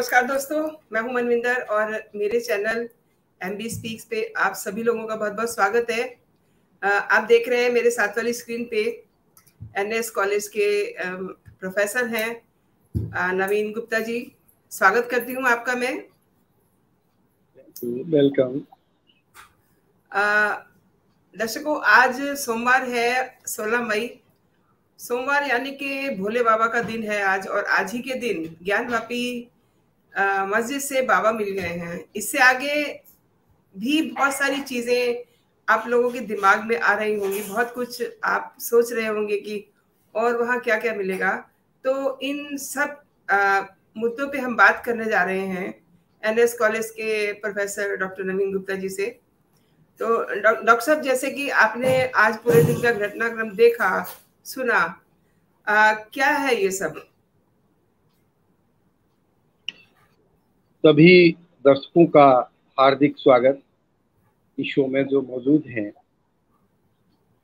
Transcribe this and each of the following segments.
नमस्कार दोस्तों मैं हूँ मनविंदर और मेरे चैनल एम बी स्पीक्स पे आप सभी लोगों का बहुत बहुत स्वागत है। आप देख रहे हैं मेरे साथ वाली स्क्रीन पे एनएस कॉलेज के प्रोफेसर हैं नवीन गुप्ता जी। स्वागत करती हूँ आपका मैं। वेलकम दर्शकों आज सोमवार है 16 मई। सोमवार यानी कि भोले बाबा का दिन है आज और आज ही के दिन ज्ञानवापी मस्जिद से बाबा मिल गए हैं। इससे आगे भी बहुत सारी चीज़ें आप लोगों के दिमाग में आ रही होंगी। बहुत कुछ आप सोच रहे होंगे कि और वहाँ क्या क्या मिलेगा। तो इन सब मुद्दों पे हम बात करने जा रहे हैं एनएस कॉलेज के प्रोफेसर डॉक्टर नवीन गुप्ता जी से। तो डॉक्टर साहब जैसे कि आपने आज पूरे दिन का घटनाक्रम देखा सुना आ, क्या है ये सब? सभी दर्शकों का हार्दिक स्वागत इस शो में जो मौजूद हैं,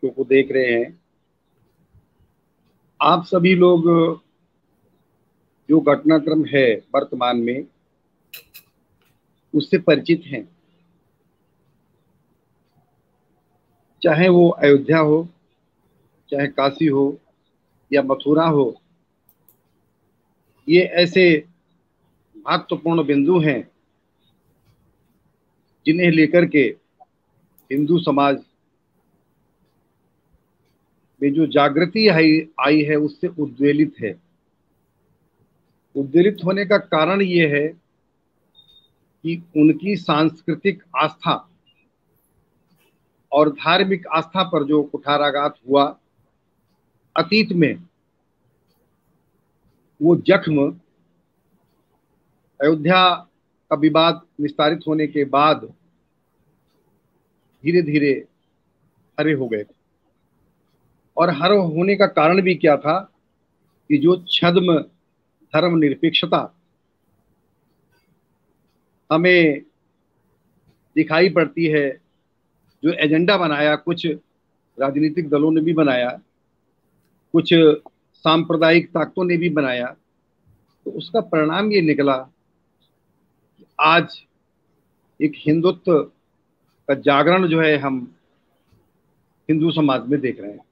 शो को देख रहे हैं। आप सभी लोग, जो घटनाक्रम है वर्तमान में, उससे परिचित हैं। चाहे वो अयोध्या हो, चाहे काशी हो या मथुरा हो, ये ऐसे महत्वपूर्ण बिंदु हैं, जिन्हें लेकर के हिंदू समाज में जो जागृति आई है, उससे उद्वेलित है। उद्वेलित होने का कारण ये है कि उनकी सांस्कृतिक आस्था और धार्मिक आस्था पर जो कुठाराघात हुआ, अतीत में वो जख्म अयोध्या का विवाद विस्तारित होने के बाद धीरे धीरे हरे हो गए और हर होने का कारण भी क्या था कि जो छद्म धर्म निरपेक्षता हमें दिखाई पड़ती है, जो एजेंडा बनाया, कुछ राजनीतिक दलों ने भी बनाया, कुछ सांप्रदायिक ताकतों ने भी बनाया तो उसका परिणाम ये निकला आज एक हिंदुत्व का जागरण जो है हम हिंदू समाज में देख रहे हैं।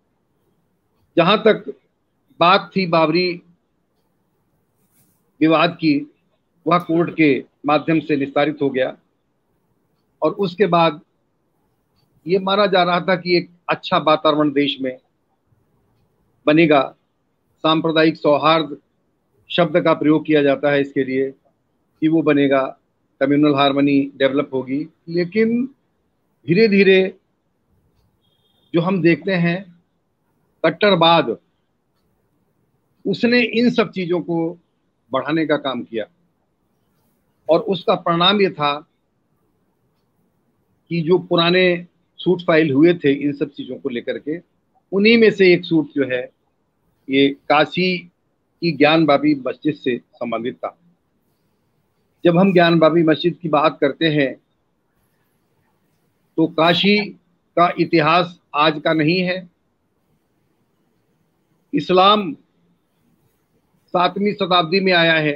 जहाँ तक बात थी बाबरी विवाद की, वह कोर्ट के माध्यम से निस्तारित हो गया और उसके बाद ये माना जा रहा था कि एक अच्छा वातावरण देश में बनेगा। सांप्रदायिक सौहार्द शब्द का प्रयोग किया जाता है इसके लिए कि वो बनेगा। कम्युनल हारमोनी डेवलप होगी। लेकिन धीरे धीरे जो हम देखते हैं कट्टरवाद उसने इन सब चीज़ों को बढ़ाने का काम किया। और उसका परिणाम ये था कि जो पुराने सूट फ़ाइल हुए थे इन सब चीज़ों को लेकर के, उन्हीं में से एक सूट जो है, ये काशी की ज्ञान बाबी मस्जिद से संबंधित था। जब हम ज्ञान बाबी मस्जिद की बात करते हैं तो काशी का इतिहास आज का नहीं है। इस्लाम सातवीं शताब्दी में आया है,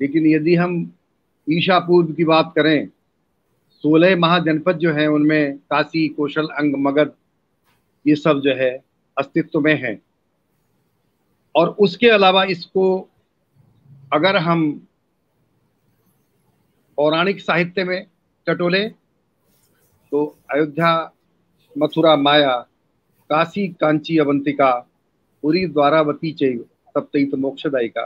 लेकिन यदि हम ईशा पूर्व की बात करें, सोलह महाजनपद जो है, उनमें काशी, कौशल, अंग, मगध, ये सब जो है, अस्तित्व में है। और उसके अलावा इसको अगर हम पौराणिक साहित्य में टटोले तो अयोध्या, मथुरा माया, काशी कांची अवंतिका, पूरी द्वारावती चैव सप्तहित मोक्षदायिका।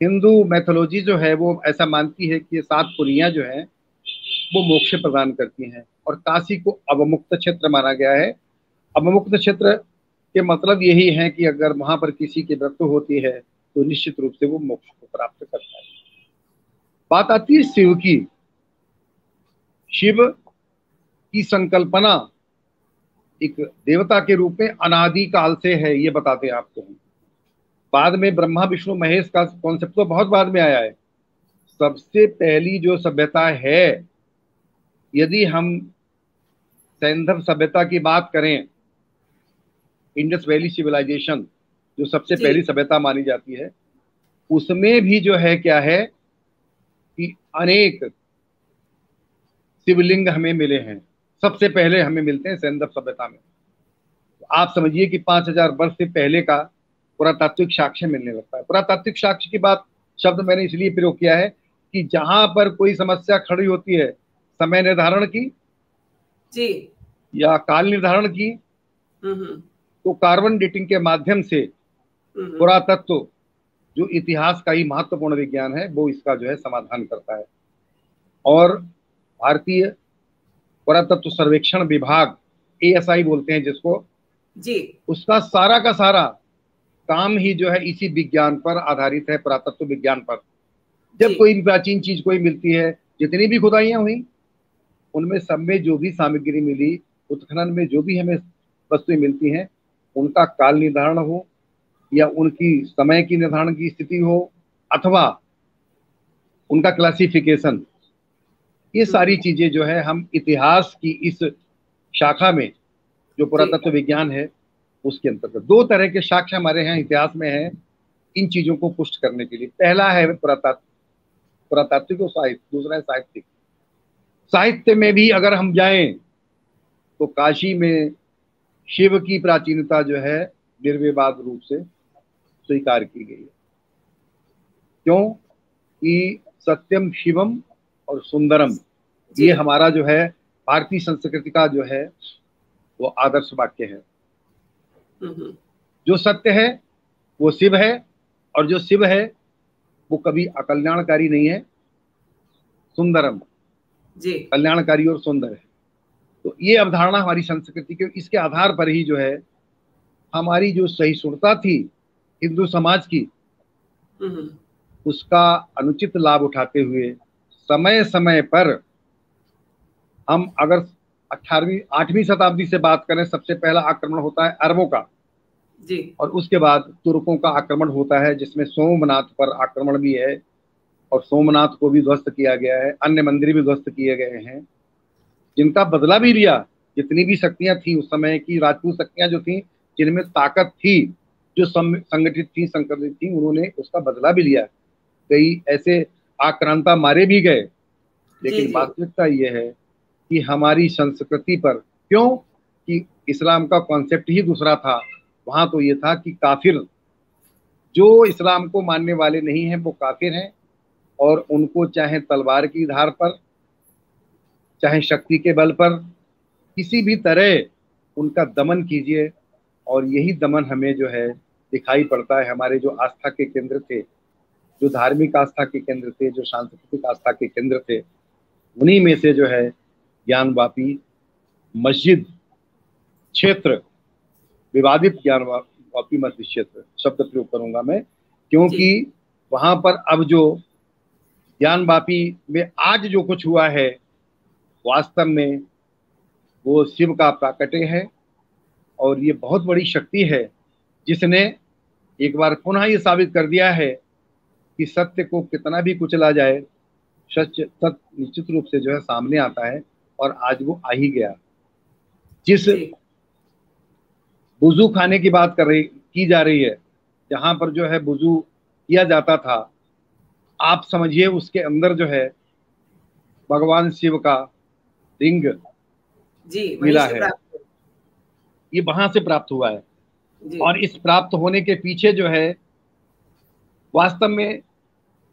हिंदू मैथोलॉजी जो है, वो ऐसा मानती है कि ये सात पुरियाँ जो है, वो मोक्ष प्रदान करती हैं और काशी को अवमुक्त क्षेत्र माना गया है। अवमुक्त क्षेत्र के मतलब यही है कि अगर वहाँ पर किसी की मृत्यु होती है तो निश्चित रूप से वो मोक्ष को प्राप्त करता है। बात आती है शिव की। शिव की संकल्पना एक देवता के रूप में अनादि काल से है ये बताते हैं आपको। बाद में ब्रह्मा विष्णु महेश का कॉन्सेप्ट तो बहुत बाद में आया है। सबसे पहली जो सभ्यता है यदि हम सैंधव सभ्यता की बात करें इंडस वैली सिविलाइजेशन जो सबसे पहली सभ्यता मानी जाती है उसमें भी जो है क्या है कि अनेक शिवलिंग हमें मिले हैं। सबसे पहले हमें मिलते हैं सैंदव सभ्यता में। आप समझिए कि पाँच हज़ार वर्ष से पहले का पुरातात्विक साक्ष्य मिलने लगता है। पुरातात्विक साक्ष्य की बात शब्द मैंने इसलिए प्रयोग किया है कि जहाँ पर कोई समस्या खड़ी होती है समय निर्धारण की जी। या काल निर्धारण की हम्म तो कार्बन डेटिंग के माध्यम से हम्म। पुरातत्व जो इतिहास का ही महत्वपूर्ण विज्ञान है वो इसका जो है समाधान करता है। और भारतीय पुरातत्व सर्वेक्षण विभाग एएसआई बोलते हैं जिसको जी। उसका सारा का सारा काम ही जो है इसी विज्ञान पर आधारित है पुरातत्व विज्ञान पर। जब कोई भी प्राचीन चीज़ कोई मिलती है जितनी भी खुदाइयाँ हुई उनमें सब में जो भी सामग्री मिली उत्खनन में जो भी हमें वस्तुएँ मिलती हैं उनका काल निर्धारण हो या उनकी समय की निर्धारण की स्थिति हो अथवा उनका क्लासिफिकेशन ये सारी चीज़ें जो है हम इतिहास की इस शाखा में जो पुरातत्व विज्ञान है उसके अंतर्गत। दो तरह के साक्ष्य हमारे यहाँ इतिहास में है इन चीज़ों को पुष्ट करने के लिए। पहला है पुरातत्व पुरातात्विक और साहित्य दूसरा है साहित्यिक। साहित्य में भी अगर हम जाएँ तो काशी में शिव की प्राचीनता जो है निर्विवाद रूप से स्वीकार की गई है। क्यों? कि सत्यम शिवम और सुंदरम ये हमारा जो है भारतीय संस्कृति का जो है वो आदर्श वाक्य है। हम्म। जो सत्य है वो शिव है और जो शिव है वो कभी अकल्याणकारी नहीं है। सुंदरम। जी। कल्याणकारी और सुंदर है। तो ये अवधारणा हमारी संस्कृति के इसके आधार पर ही जो है हमारी जो सहिष्णुता थी हिंदू समाज की हम्म। उसका अनुचित लाभ उठाते हुए समय समय पर हम अगर अठारहवीं आठवीं शताब्दी से बात करें सबसे पहला आक्रमण होता है अरबों का। जी। और उसके बाद तुर्कों का आक्रमण होता है जिसमें सोमनाथ पर आक्रमण भी है और सोमनाथ को भी ध्वस्त किया गया है अन्य मंदिर भी ध्वस्त किए गए हैं। जिनका बदला भी लिया जितनी भी शक्तियाँ थी उस समय की राजपूत शक्तियाँ जो थी जिनमें ताकत थी जो संगठित थी संगठित थी उन्होंने उसका बदला भी लिया कई ऐसे आक्रांता मारे भी गए। लेकिन वास्तविकता यह है कि हमारी संस्कृति पर क्यों? कि इस्लाम का कॉन्सेप्ट ही दूसरा था। वहाँ तो ये था कि काफिर जो इस्लाम को मानने वाले नहीं हैं वो काफिर हैं और उनको चाहे तलवार की धार पर चाहे शक्ति के बल पर किसी भी तरह उनका दमन कीजिए और यही दमन हमें जो है दिखाई पड़ता है हमारे जो आस्था के केंद्र थे जो धार्मिक आस्था के केंद्र थे जो सांस्कृतिक आस्था के केंद्र थे उन्हीं में से जो है ज्ञानवापी मस्जिद क्षेत्र विवादित ज्ञानवापी मस्जिद क्षेत्र शब्द प्रयोग करूँगा मैं क्योंकि वहाँ पर अब जो ज्ञानवापी में आज जो कुछ हुआ है वास्तव में वो शिव का प्राकट्य है और ये बहुत बड़ी शक्ति है। जिसने एक बार पुनः ये साबित कर दिया है कि सत्य को कितना भी कुचला जाए सच सत्य निश्चित रूप से जो है सामने आता है और आज वो आ ही गया। जिस बुजू खाने की बात कर रही की जा रही है जहाँ पर जो है बुजू किया जाता था आप समझिए उसके अंदर जो है भगवान शिव का रिंग जी मिला है। ये वहाँ से प्राप्त हुआ है। और इस प्राप्त होने के पीछे जो है वास्तव में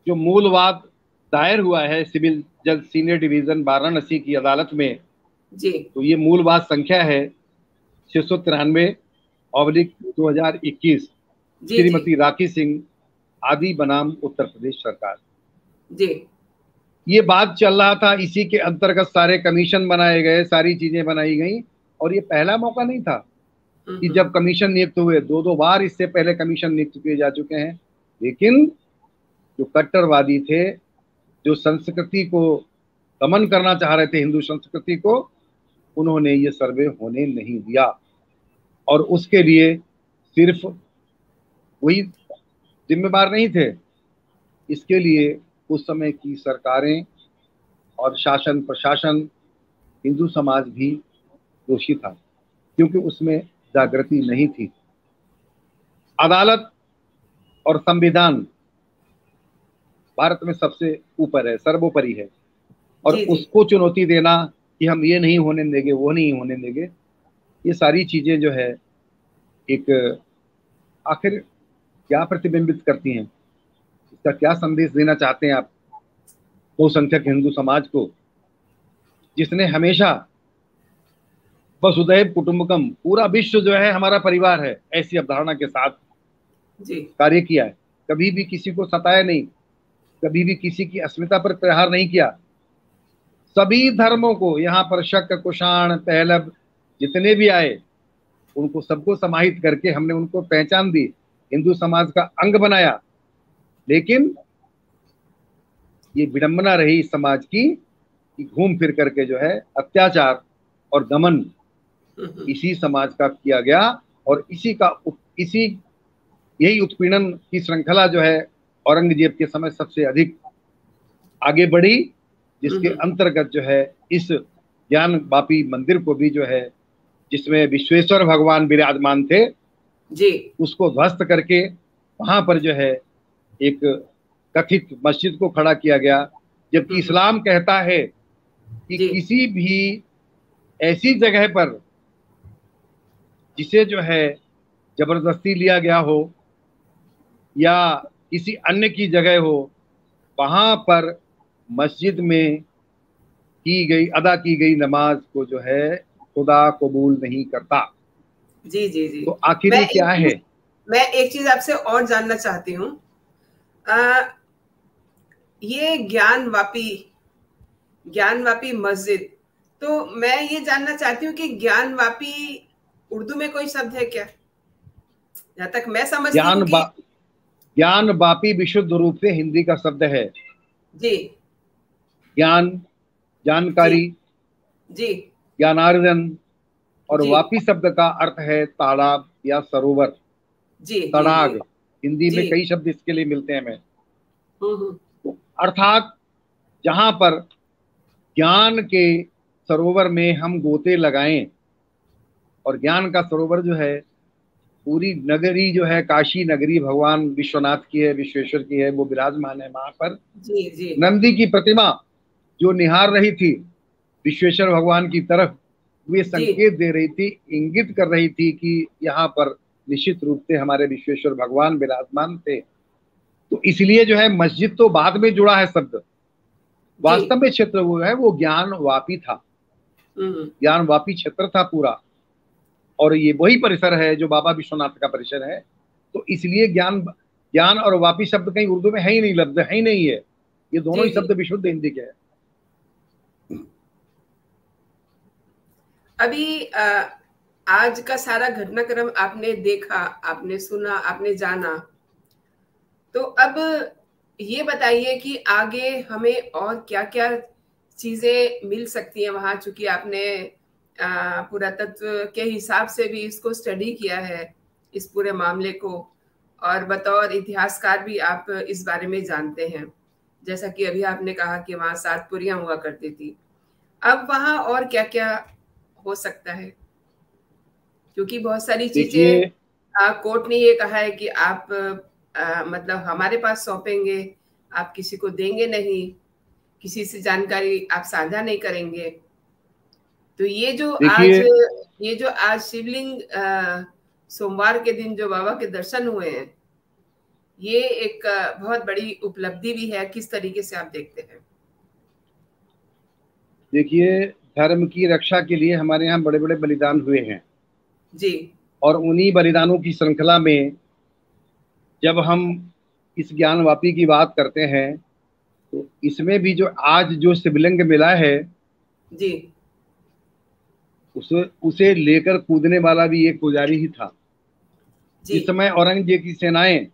जो मूलवाद दायर हुआ है सिविल जज सीनियर डिवीज़न वाराणसी की अदालत में जी। तो ये मूलवाद संख्या है छह सौ तिरानवे ऑब्लिक दो हज़ार इक्कीस। श्रीमती राखी सिंह आदि बनाम उत्तर प्रदेश सरकार। जी। ये बात चल रहा था इसी के अंतर्गत सारे कमीशन बनाए गए सारी चीज़ें बनाई गई और ये पहला मौका नहीं था। कि जब कमीशन नियुक्त हुए दो दो बार इससे पहले कमीशन नियुक्त किए जा चुके हैं। लेकिन जो कट्टरवादी थे, जो संस्कृति को दमन करना चाह रहे थे, हिंदू संस्कृति को, उन्होंने ये सर्वे होने नहीं दिया। और उसके लिए सिर्फ़ वही जिम्मेवार नहीं थे। इसके लिए उस समय की सरकारें और शासन, प्रशासन, हिंदू समाज भी दोषी था। क्योंकि उसमें जागृति नहीं थी। अदालत और संविधान भारत में सबसे ऊपर है सर्वोपरि है। और उसको चुनौती देना कि हम ये नहीं होने देंगे वो नहीं होने देंगे ये सारी चीज़ें जो है एक आखिर क्या प्रतिबिंबित करती हैं? इसका क्या संदेश देना चाहते हैं आप? बहुसंख्यक हिंदू समाज को जिसने हमेशा वसुदैव कुटुंबकम पूरा विश्व जो है हमारा परिवार है ऐसी अवधारणा के साथ कार्य किया है। कभी भी किसी को सताया नहीं कभी भी किसी की अस्मिता पर प्रहार नहीं किया। सभी धर्मों को यहाँ पर शक कुषाण पहलब जितने भी आए उनको सबको समाहित करके हमने उनको पहचान दी हिंदू समाज का अंग बनाया। लेकिन ये विडंबना रही समाज की कि घूम फिर करके जो है अत्याचार और दमन इसी समाज का किया गया और इसी का इसी यही उत्पीड़न की श्रृंखला जो है औरंगज़ेब के समय सबसे अधिक आगे बढ़ी जिसके अंतर्गत जो है इस ज्ञान वापी मंदिर को भी जो है जिसमें विश्वेश्वर भगवान विराजमान थे जी। उसको ध्वस्त करके वहाँ पर जो है एक कथित मस्जिद को खड़ा किया गया। जबकि इस्लाम कहता है कि किसी भी ऐसी जगह पर जिसे जो है ज़बरदस्ती लिया गया हो या किसी अन्य की जगह हो वहाँ पर मस्जिद में की गई अदा की गई नमाज़ को जो है खुदा कबूल नहीं करता। जी जी जी। तो आखिर क्या है? मैं एक चीज़ आपसे और जानना चाहती हूँ। ये ज्ञान वापी ज्ञान वापी मस्जिद तो मैं ये जानना चाहती हूँ कि ज्ञान वापी उर्दू में कोई शब्द है क्या? जहाँ तक मैं समझ ज्ञान ज्ञान वापी विशुद्ध रूप से हिंदी का शब्द है। जी। ज्ञान जानकारी जी। ज्ञानार्जन और वापी शब्द का अर्थ है तालाब या सरोवर। जी तड़ाग। हिंदी में कई शब्द इसके लिए मिलते हैं हमें। हम्म, हम्म। तो अर्थात जहाँ पर ज्ञान के सरोवर में हम गोते लगाएँ और ज्ञान का सरोवर जो है पूरी नगरी जो है काशी नगरी भगवान विश्वनाथ की है विश्वेश्वर की है वो विराजमान है वहाँ पर। जी जी। नंदी की प्रतिमा जो निहार रही थी विश्वेश्वर भगवान की तरफ़ वे संकेत दे रही थी इंगित कर रही थी कि यहाँ पर निश्चित रूप से हमारे विश्वेश्वर भगवान विराजमान थे। तो इसलिए जो है मस्जिद तो बाद में जुड़ा है शब्द। वास्तव में क्षेत्र वो है वो ज्ञान वापी था। हम्म। ज्ञान वापी क्षेत्र था पूरा। और ये वही परिसर है जो बाबा विश्वनाथ का परिसर है। तो इसलिए ज्ञान ज्ञान और वापी शब्द कहीं उर्दू में है ही नहीं लफ्ज है ही नहीं है। ये दोनों ही शब्द विशुद्ध हिंदी के हैं। अभी आ, आज का सारा घटनाक्रम आपने देखा आपने सुना आपने जाना। तो अब ये बताइए कि आगे हमें और क्या क्या चीज़ें मिल सकती हैं वहाँ चूँकि आपने पुरातत्व के हिसाब से भी इसको स्टडी किया है इस पूरे मामले को। और बतौर इतिहासकार भी आप इस बारे में जानते हैं। जैसा कि अभी आपने कहा कि वहाँ सात पुरियाँ हुआ करती थी। अब वहाँ और क्या क्या हो सकता है? क्योंकि बहुत सारी चीज़ें कोर्ट ने ये कहा है कि आप आ, मतलब हमारे पास सौंपेंगे आप किसी को देंगे नहीं किसी से जानकारी आप साझा नहीं करेंगे। तो ये जो आज ये जो आज शिवलिंग सोमवार के दिन जो बाबा के दर्शन हुए हैं ये एक बहुत बड़ी उपलब्धि भी है किस तरीके से आप देखते हैं? देखिए धर्म की रक्षा के लिए हमारे यहाँ बड़े बड़े बलिदान हुए हैं। जी। और उन्हीं बलिदानों की श्रृंखला में जब हम इस ज्ञान वापी की बात करते हैं तो इसमें भी जो आज जो शिवलिंग मिला है जी। उसे उसे लेकर कूदने वाला भी एक पुजारी ही था। इस समय औरंगज़ेब की सेनाएँ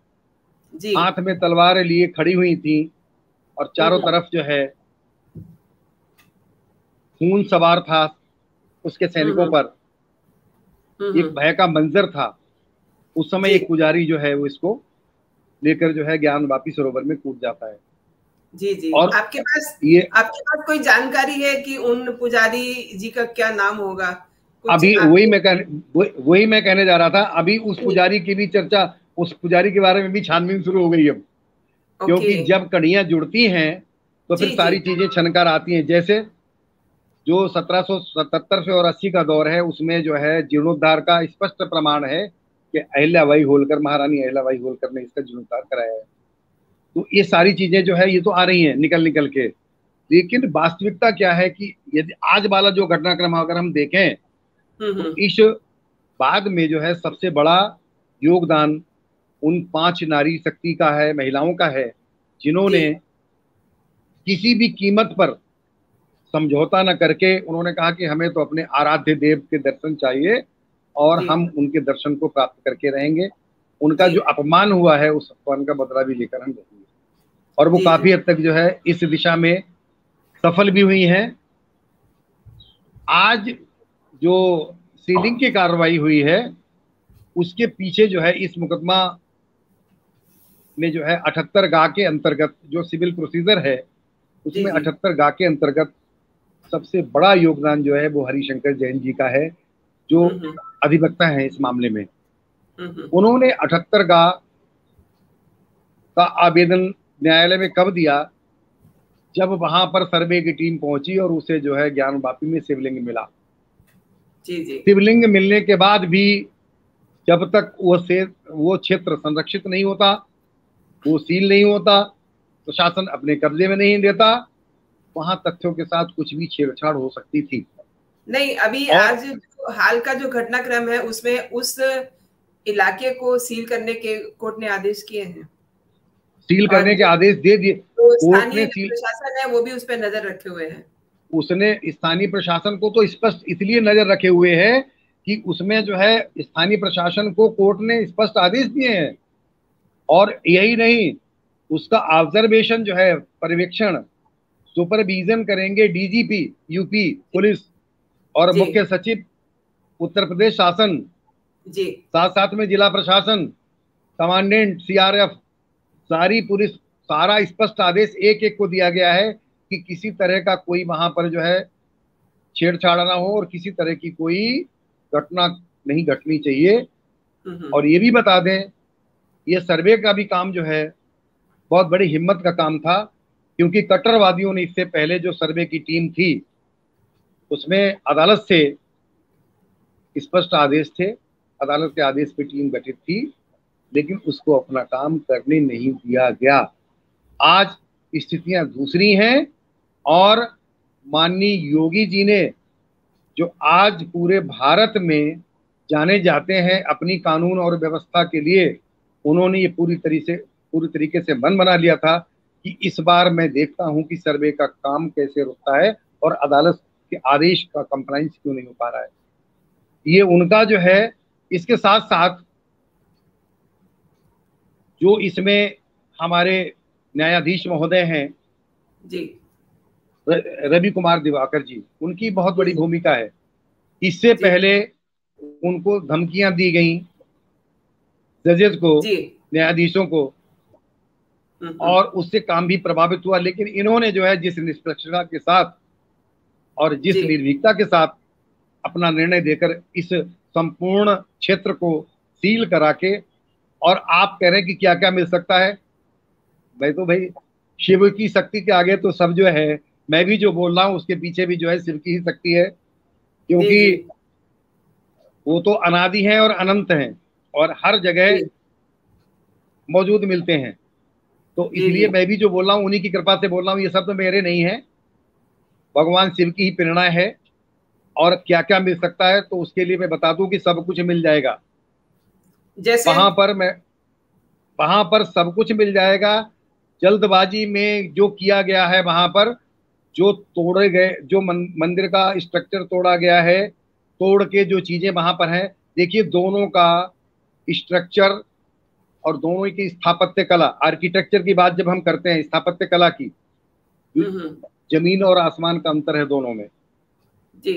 हाथ में तलवार लिए खड़ी हुई थी और चारों हम्म। तरफ़ जो है खून सवार था उसके सैनिकों हम्म। पर। हम्म, एक भय का मंजर था। उस समय एक पुजारी जो है वो इसको लेकर जो है ज्ञान वापी सरोवर में कूद जाता है। जी जी। और आपके पास ये आपके पास कोई जानकारी है कि उन पुजारी जी का क्या नाम होगा? अभी वही मैं कहने वही मैं कहने जा रहा था। अभी उस पुजारी की भी चर्चा उस पुजारी के बारे में भी छानबीन शुरू हो गई अब। क्योंकि जब कड़ियाँ जुड़ती हैं तो फिर सारी चीज़ें छनकर आती हैं। जैसे जो 1777 से और 80 का दौर है उसमें जो है जीर्णोद्धार का स्पष्ट प्रमाण है कि अहिल्याबाई होलकर महारानी अहिल्याबाई होलकर ने इसका जीर्णोद्धार कराया है। तो ये सारी चीज़ें जो है ये तो आ रही हैं निकल निकल के। लेकिन वास्तविकता क्या है कि यदि आज वाला जो घटनाक्रम अगर हम देखें हम्म, तो हम्म। इस बाद में जो है सबसे बड़ा योगदान उन पाँच नारी शक्ति का है महिलाओं का है जिन्होंने किसी भी कीमत पर समझौता न करके उन्होंने कहा कि हमें तो अपने आराध्य देव के दर्शन चाहिए और हम उनके दर्शन को प्राप्त करके रहेंगे। उनका जो। अपमान हुआ है उस अपमान का बदला भी लेकर हम रहेंगे और वो काफ़ी हद तक जो है इस दिशा में सफल भी हुई हैं। आज जो सीलिंग की कार्रवाई हुई है उसके पीछे जो है इस मुकदमा में जो है अठहत्तर गा के अंतर्गत जो सिविल प्रोसीजर है उसमें अठहत्तर गा के अंतर्गत सबसे बड़ा योगदान जो है वो हरिशंकर जैन जी का है जो हम्म, हम्म। अधिवक्ता है इस मामले में। हम्म, उन्होंने अठहत्तर गा का आवेदन न्यायालय में कब दिया जब वहाँ पर सर्वे की टीम पहुँची और उसे जो है ज्ञान वापी में शिवलिंग मिला। जी जी। शिवलिंग मिलने के बाद भी जब तक वो से वो क्षेत्र संरक्षित नहीं होता वो सील नहीं होता प्रशासन तो अपने कब्जे में नहीं देता वहाँ तथ्यों के साथ कुछ भी छेड़छाड़ हो सकती थी। नहीं अभी और, आज जो हाल का जो घटनाक्रम है उसमें उस इलाके को सील करने के कोर्ट ने आदेश किए हैं। सील करने के आदेश दे दिए। तो स्थानीय प्रशासन है वो भी उस पर नज़र रखे हुए हैं। उसने स्थानीय प्रशासन को तो स्पष्ट इसलिए नज़र रखे हुए है कि उसमें जो है स्थानीय प्रशासन को कोर्ट ने स्पष्ट आदेश दिए हैं। और यही नहीं उसका ऑब्जर्वेशन जो है पर्यवेक्षण सुपरविजन करेंगे डीजीपी यूपी पुलिस और मुख्य सचिव उत्तर प्रदेश शासन। जी। साथ साथ में जिला प्रशासन कमांडेंट सीआरएफ सारी पुलिस सारा स्पष्ट आदेश एक एक को दिया गया है कि किसी तरह का कोई वहाँ पर जो है छेड़छाड़ ना हो और किसी तरह की कोई घटना नहीं घटनी चाहिए। और ये भी बता दें ये सर्वे का भी काम जो है बहुत बड़ी हिम्मत का काम था क्योंकि कट्टरवादियों ने इससे पहले जो सर्वे की टीम थी उसमें अदालत से स्पष्ट आदेश थे अदालत के आदेश पे टीम गठित थी लेकिन उसको अपना काम करने नहीं दिया गया। आज स्थितियाँ दूसरी हैं और माननीय योगी जी ने जो आज पूरे भारत में जाने जाते हैं अपनी कानून और व्यवस्था के लिए, उन्होंने ये पूरी तरीके से, पूरी तरीके से मन बना लिया था कि इस बार मैं देखता हूँ कि सर्वे का काम कैसे रुकता है और अदालत के आदेश का कंप्लाइंस क्यों नहीं हो पा रहा है। ये उनका जो है, इसके साथ साथ जो इसमें हमारे न्यायाधीश महोदय हैं जी। रवि कुमार दिवाकर जी उनकी बहुत बड़ी भूमिका है। इससे पहले उनको धमकियाँ दी गई जजेस को न्यायाधीशों को हम्म, हम्म। और उससे काम भी प्रभावित हुआ लेकिन इन्होंने जो है जिस निष्पक्षता के साथ और जिस निर्भीकता के साथ अपना निर्णय देकर इस संपूर्ण क्षेत्र को सील करा के और आप कह रहे हैं कि क्या क्या मिल सकता है? भाई तो भाई शिव की शक्ति के आगे तो सब जो है मैं भी जो बोल रहा हूँ उसके पीछे भी जो है शिव की ही शक्ति है। क्योंकि वो तो अनादि हैं और अनंत हैं और हर जगह मौजूद मिलते हैं। तो इसलिए मैं भी जो बोल रहा हूँ उन्हीं की कृपा से बोल रहा हूँ ये सब तो मेरे नहीं है। भगवान शिव की ही प्रेरणा है और क्या क्या मिल सकता है तो उसके लिए मैं बता दूँ कि सब कुछ मिल जाएगा। जैसे वहाँ पर मैं वहाँ पर सब कुछ मिल जाएगा। जल्दबाजी में जो किया गया है वहाँ पर जो तोड़े गए जो मन, मंदिर का स्ट्रक्चर तोड़ा गया है तोड़ के जो चीज़ें वहाँ पर हैं देखिए दोनों का स्ट्रक्चर और दोनों की स्थापत्य कला आर्किटेक्चर की बात जब हम करते हैं स्थापत्य कला की हम्म, हम्म। ज़मीन और आसमान का अंतर है दोनों में। जी।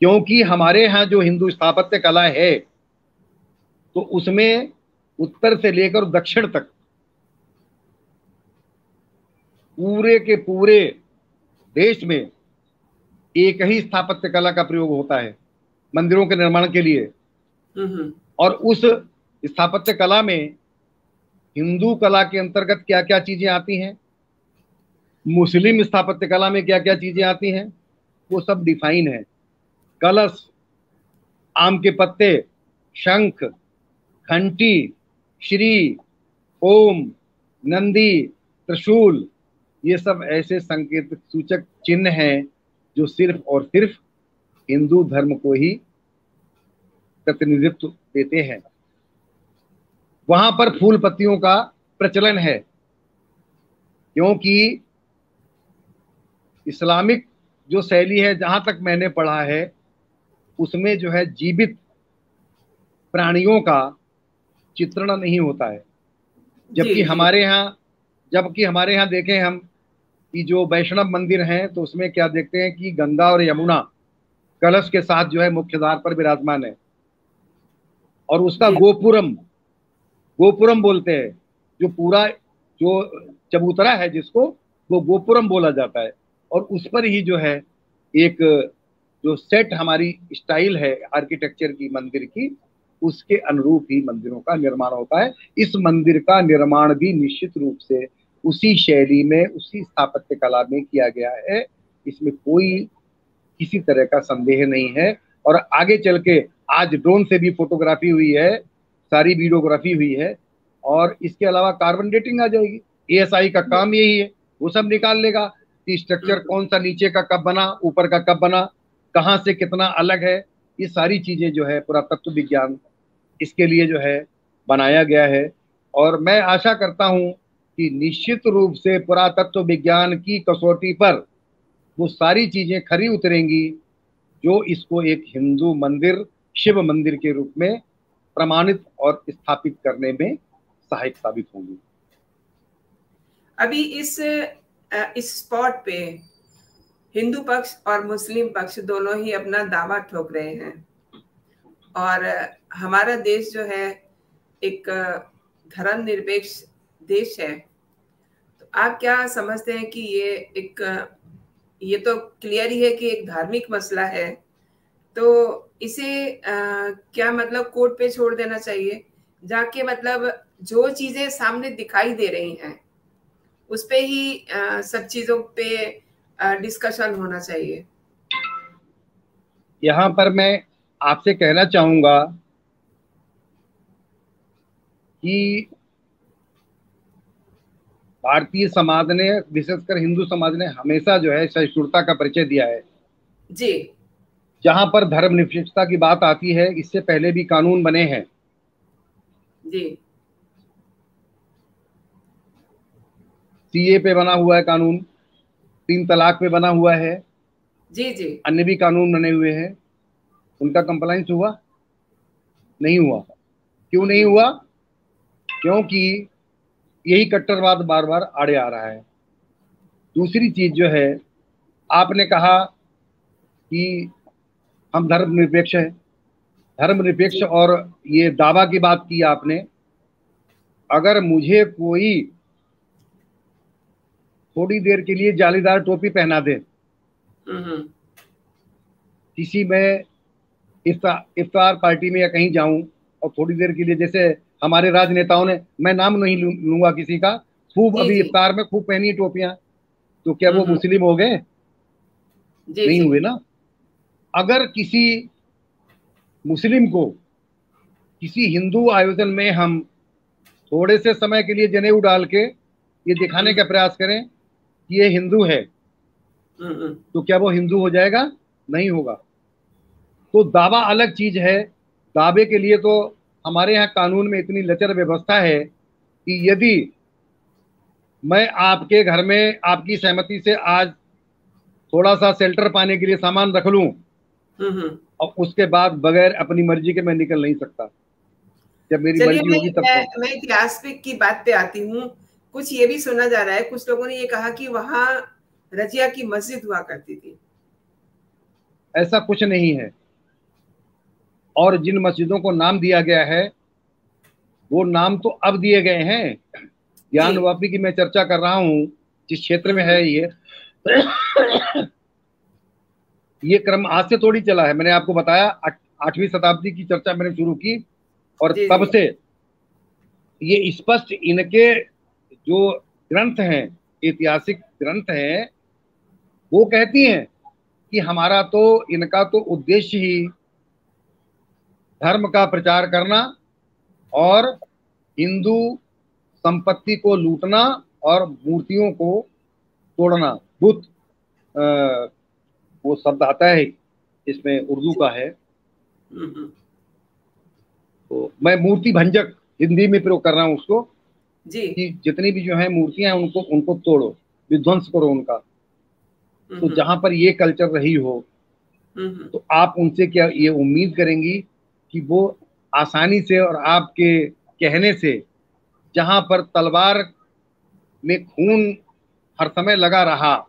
क्योंकि हमारे यहाँ जो हिंदू स्थापत्य कला है तो उसमें उत्तर से लेकर दक्षिण तक पूरे के पूरे देश में एक ही स्थापत्य कला का प्रयोग होता है मंदिरों के निर्माण के लिए। हम्म, हम्म। और उस स्थापत्य कला में हिंदू कला के अंतर्गत क्या क्या चीज़ें आती हैं? मुस्लिम स्थापत्य कला में क्या क्या चीज़ें आती हैं? वो सब डिफाइन है। कलश आम के पत्ते शंख घंटी, श्री, ओम, नंदी, त्रिशूल, ये सब ऐसे संकेत सूचक चिन्ह हैं जो सिर्फ़ और सिर्फ़ हिंदू धर्म को ही प्रतिनिधित्व देते हैं। वहाँ पर फूल पत्तियों का प्रचलन है, क्योंकि इस्लामिक जो शैली है, जहाँ तक मैंने पढ़ा है, उसमें जो है जीवित प्राणियों का चित्रण नहीं होता है। जबकि हमारे यहाँ जबकि हमारे यहाँ देखें हम कि जो वैष्णव मंदिर हैं तो उसमें क्या देखते हैं कि गंगा और यमुना कलश के साथ जो है मुख्य द्वार पर विराजमान है। और उसका गोपुरम गोपुरम बोलते हैं। जो पूरा जो चबूतरा है जिसको वो गोपुरम बोला जाता है। और उस पर ही जो है एक जो सेट हमारी स्टाइल है आर्किटेक्चर की मंदिर की उसके अनुरूप ही मंदिरों का निर्माण होता है। इस मंदिर का निर्माण भी निश्चित रूप से उसी शैली में उसी स्थापत्य कला में किया गया है। इसमें कोई किसी तरह का संदेह नहीं है। और आगे चल के आज ड्रोन से भी फोटोग्राफी हुई है सारी वीडियोग्राफी हुई है और इसके अलावा कार्बन डेटिंग आ जाएगी। एएसआई का काम यही है वो सब निकाल लेगा। कि स्ट्रक्चर कौन सा नीचे का कब बना ऊपर का कब बना कहाँ से कितना अलग है ये सारी चीज़ें जो है पुरातत्व विज्ञान इसके लिए जो है बनाया गया है। और मैं आशा करता हूँ कि निश्चित रूप से पुरातत्व विज्ञान की कसौटी पर वो सारी चीज़ें खरी उतरेंगी, जो इसको एक हिंदू मंदिर, शिव मंदिर के रूप में प्रमाणित और स्थापित करने में सहायक साबित होंगी। अभी इस इस स्पॉट पे हिंदू पक्ष और मुस्लिम पक्ष दोनों ही अपना दावा ठोक रहे हैं। और हमारा देश जो है एक धर्म निरपेक्ष देश है। तो आप क्या समझते हैं कि ये एक ये तो क्लियर ही है कि एक धार्मिक मसला है। तो इसे आ, क्या मतलब कोर्ट पे छोड़ देना चाहिए? जाके मतलब जो चीज़ें सामने दिखाई दे रही हैं उस पे ही आ, सब चीज़ों पे डिस्कशन होना चाहिए। यहाँ पर मैं आपसे कहना चाहूँगा कि भारतीय समाज ने विशेषकर हिंदू समाज ने हमेशा जो है सहिष्णुता का परिचय दिया है। जी। जहाँ पर धर्म निरपेक्षता की बात आती है इससे पहले भी कानून बने हैं। जी। सीए पे बना हुआ है कानून तीन तलाक पे बना हुआ है। जी जी। अन्य भी कानून बने हुए हैं। उनका कंप्लाइंस हुआ? नहीं हुआ। क्यों नहीं हुआ? क्योंकि यही कट्टरवाद बार बार आड़े आ रहा है। दूसरी चीज़ जो है आपने कहा कि हम धर्म धर्मनिरपेक्ष है। धर्मनिरपेक्ष और ये दावा की बात की आपने। अगर मुझे कोई थोड़ी देर के लिए जालीदार टोपी पहना दे हम्म। किसी में इफ्तार पार्टी में या कहीं जाऊँ और थोड़ी देर के लिए जैसे हमारे राजनेताओं ने मैं नाम नहीं लूँगा किसी का खूब अभी इफ्तार में खूब पहनी टोपियाँ। तो क्या वो हम्म। मुस्लिम हो गए? नहीं हुए ना? अगर किसी मुस्लिम को किसी हिंदू आयोजन में हम थोड़े से समय के लिए जनेऊ डाल के ये दिखाने का प्रयास करें कि ये हिंदू है हम्म। तो क्या वो हिंदू हो जाएगा? नहीं होगा। तो दावा अलग चीज़ है। दावे के लिए तो हमारे यहाँ कानून में इतनी लचर व्यवस्था है कि यदि मैं आपके घर में आपकी सहमति से आज थोड़ा सा शेल्टर पाने के लिए सामान रख लूँ हम्म, हम्म। और उसके बाद बगैर अपनी मर्ज़ी के मैं निकल नहीं सकता। जब मेरी मर्ज़ी होगी तब मैं, तो। मैं इतिहास की बात पे आती हूँ। कुछ ये भी सुना जा रहा है कुछ लोगों ने ये कहा कि वहाँ रजिया की मस्जिद हुआ करती थी। ऐसा कुछ नहीं है। और जिन मस्जिदों को नाम दिया गया है वो नाम तो अब दिए गए हैं। ज्ञान वापी की मैं चर्चा कर रहा हूँ जिस क्षेत्र में है ये। ये क्रम आज से थोड़ी चला है। मैंने आपको बताया आठवीं शताब्दी की चर्चा मैंने शुरू की और तब से ये स्पष्ट इनके जो ग्रंथ हैं ऐतिहासिक ग्रंथ हैं वो कहती हैं कि हमारा तो इनका तो उद्देश्य ही धर्म का प्रचार करना और हिंदू संपत्ति को लूटना और मूर्तियों को तोड़ना। बुद्ध वो शब्द आता है इसमें उर्दू का है। तो मैं मूर्ति भंजक हिंदी में प्रयोग कर रहा हूँ उसको जी। कि जितनी भी जो है मूर्तियाँ हैं उनको उनको तोड़ो विध्वंस करो उनका। तो जहाँ पर ये कल्चर रही हो तो आप उनसे क्या ये उम्मीद करेंगी कि वो आसानी से और आपके कहने से जहाँ पर तलवार में खून हर समय लगा रहा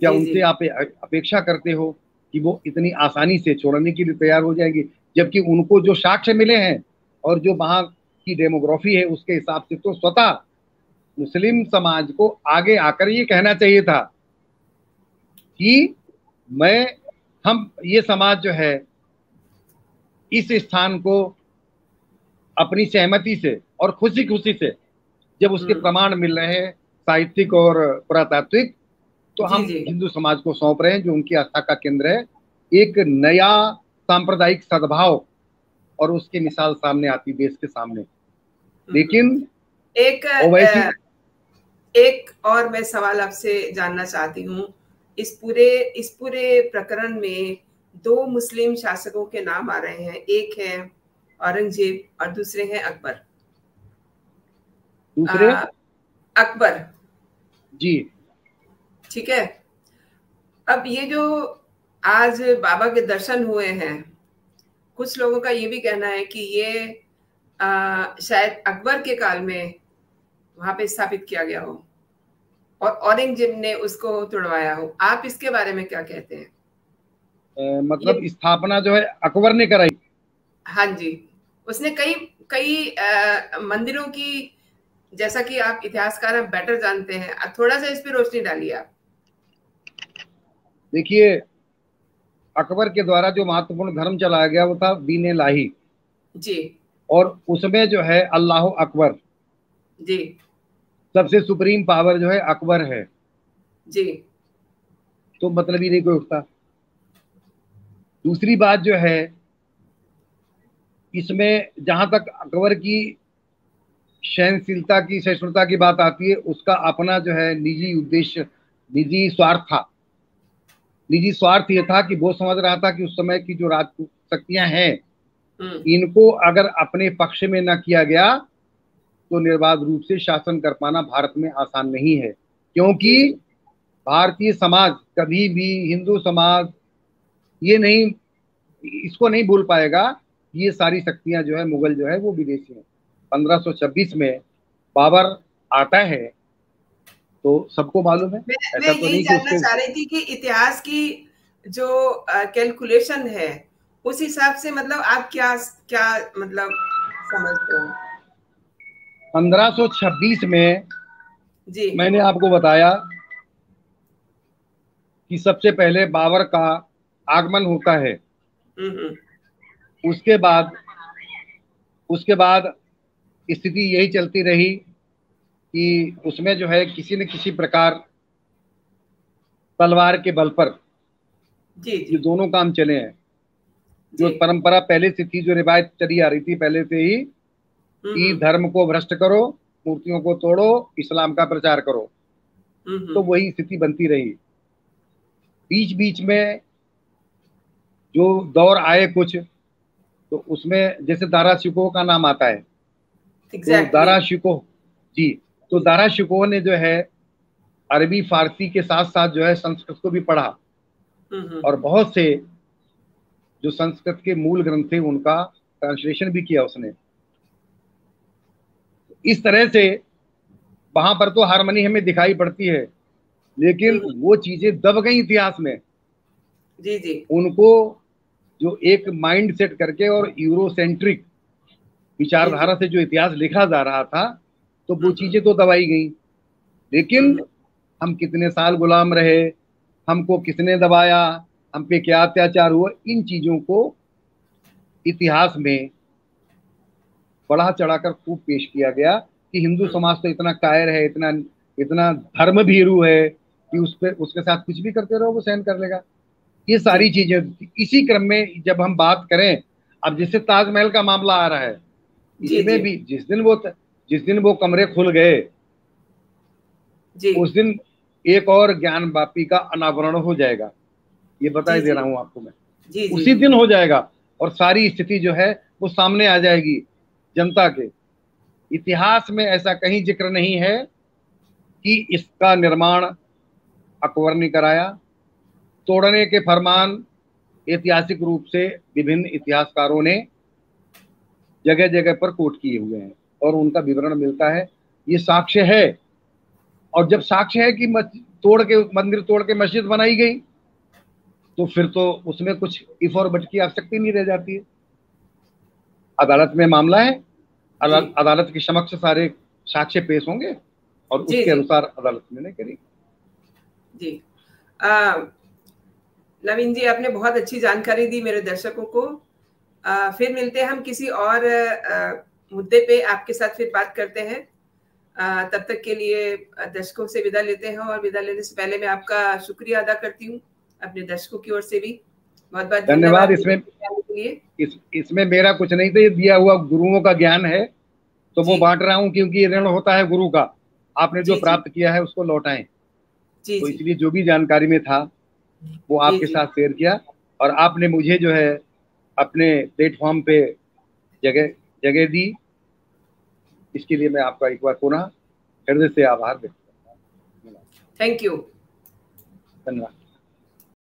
क्या उनसे आप अपेक्षा करते हो कि वो इतनी आसानी से छोड़ने के लिए तैयार हो जाएँगे? जबकि उनको जो साक्ष्य मिले हैं और जो वहाँ की डेमोग्राफी है उसके हिसाब से तो स्वतः मुस्लिम समाज को आगे आकर ये कहना चाहिए था कि मैं हम ये समाज जो है इस स्थान को अपनी सहमति से और खुशी खुशी से जब उसके हम्म। प्रमाण मिल रहे हैं साहित्यिक और पुरातात्विक तो हम हिंदू समाज को सौंप रहे हैं जो उनकी आस्था का केंद्र है एक नया सांप्रदायिक सद्भाव और उसकी मिसाल सामने आती देश के सामने हम्म। लेकिन एक एक और मैं सवाल आपसे जानना चाहती हूँ इस पूरे इस पूरे प्रकरण में दो मुस्लिम शासकों के नाम आ रहे हैं एक है औरंगज़ेब और दूसरे हैं अकबर। दूसरे? अकबर। जी। ठीक है? अब ये जो आज बाबा के दर्शन हुए हैं कुछ लोगों का ये भी कहना है कि ये आ, शायद अकबर के काल में वहाँ पे स्थापित किया गया हो और औरंगज़ेब ने उसको तुड़वाया हो। आप इसके बारे में क्या कहते हैं? मतलब स्थापना जो है अकबर ने कराई। हाँ जी। उसने कई कई मंदिरों की जैसा कि आप इतिहासकार बेटर जानते हैं थोड़ा सा इस पर रोशनी डालिए आप। देखिए अकबर के द्वारा जो महत्वपूर्ण धर्म चलाया गया वो था दीन लाही। जी। और उसमें जो है अल्लाह अकबर। जी। सबसे सुप्रीम पावर जो है अकबर है। जी। तो मतलब ही नहीं कोई उठता। दूसरी बात जो है इसमें जहाँ तक अकबर की सहनशीलता की सहिष्णुता की बात आती है उसका अपना जो है निजी उद्देश्य निजी स्वार्थ था। निजी स्वार्थ ये था कि वो समझ रहा था कि उस समय की जो राजपूत शक्तियाँ हैं हम्म। इनको अगर अपने पक्ष में न किया गया तो निर्बाध रूप से शासन कर पाना भारत में आसान नहीं है। क्योंकि भारतीय समाज कभी भी हिंदू समाज ये नहीं इसको नहीं भूल पाएगा ये सारी शक्तियाँ जो है मुगल जो है वो विदेशी हैं। 1526 में बाबर आता है तो सबको मालूम है? मैं, ऐसा मैं तो नहीं जानना चाह रही थी कि इतिहास की जो कैलकुलेशन है उस हिसाब से मतलब आप क्या क्या मतलब समझते हो? 1526 में जी। मैंने आपको बताया कि सबसे पहले बाबर का आगमन होता है। उसके बाद उसके बाद स्थिति यही चलती रही कि उसमें जो है किसी न किसी प्रकार तलवार के बल पर जी, जी। ये दोनों काम चले हैं जो परंपरा पहले से थी जो रिवायत चली आ रही थी पहले से ही कि। धर्म को भ्रष्ट करो मूर्तियों को तोड़ो इस्लाम का प्रचार करो। तो वही स्थिति बनती रही बीच बीच में जो दौर आए कुछ तो उसमें जैसे दारा शिको का नाम आता है। exactly. तो दारा शिको जी तो दारा शिको ने जो है अरबी फारसी के साथ साथ जो है संस्कृत को भी पढ़ा। हम्म, और बहुत से जो संस्कृत के मूल ग्रंथ थे उनका ट्रांसलेशन भी किया उसने। इस तरह से वहाँ पर तो हारमोनी हमें दिखाई पड़ती है लेकिन वो चीज़ें दब गई इतिहास में। जी जी। उनको जो एक माइंड सेट करके और यूरोसेंट्रिक विचारधारा से जो इतिहास लिखा जा रहा था तो वो चीज़ें तो दबाई गई। लेकिन हम कितने साल गुलाम रहे, हमको किसने दबाया, हम पे क्या अत्याचार हुआ, इन चीज़ों को इतिहास में बढ़ा चढ़ाकर खूब पेश किया गया कि हिंदू समाज तो इतना कायर है, इतना इतना धर्म भीरू है कि उस पर उसके साथ कुछ भी करते रहो, वो सहन कर लेगा। ये सारी चीज़ें। इसी क्रम में जब हम बात करें अब जिससे ताजमहल का मामला आ रहा है इसमें भी जिस दिन वो जिस दिन वो कमरे खुल गए उस दिन एक और ज्ञान वापी का अनावरण हो जाएगा। ये बता दे रहा हूँ आपको मैं। जी, उसी जी, उसी दिन हो जाएगा और सारी स्थिति जो है वो सामने आ जाएगी जनता के। इतिहास में ऐसा कहीं ज़िक्र नहीं है कि इसका निर्माण अकबर ने कराया तोड़ने के फरमान ऐतिहासिक रूप से विभिन्न इतिहासकारों ने जगह जगह पर कोट किए हुए हैं और उनका विवरण मिलता है। ये साक्ष्य है। और जब साक्ष्य है कि तोड़ के मंदिर तोड़ के मस्जिद बनाई गई तो फिर तो उसमें कुछ इफ़ और बट की आवश्यकता नहीं रह जाती है। अदालत में मामला है। अदालत के समक्ष सारे साक्ष्य पेश होंगे और उसके अनुसार अदालत निर्णय करेगी। जी। नवीन जी आपने बहुत अच्छी जानकारी दी मेरे दर्शकों को। आ, फिर मिलते हैं हम किसी और आ, मुद्दे पे आपके साथ फिर बात करते हैं। आ, तब तक के लिए दर्शकों से विदा लेते हैं और विदा लेने से पहले मैं आपका शुक्रिया अदा करती हूँ अपने दर्शकों की ओर से भी। बहुत बहुत धन्यवाद। इसमें इस, इसमें मेरा कुछ नहीं था ये दिया हुआ गुरुओं का ज्ञान है। तो वो बांट रहा हूँ क्योंकि ऋण होता है गुरु का। आपने जो प्राप्त किया है उसको लौटाएँ। तो इसलिए जो भी जानकारी में था वो आपके साथ शेयर किया और आपने मुझे जो है अपने प्लेटफॉर्म पे जगह जगह दी। इसके लिए मैं आपका एक बार पुनः हृदय से आभार व्यक्त करता हूँ। थैंक यू धन्यवाद।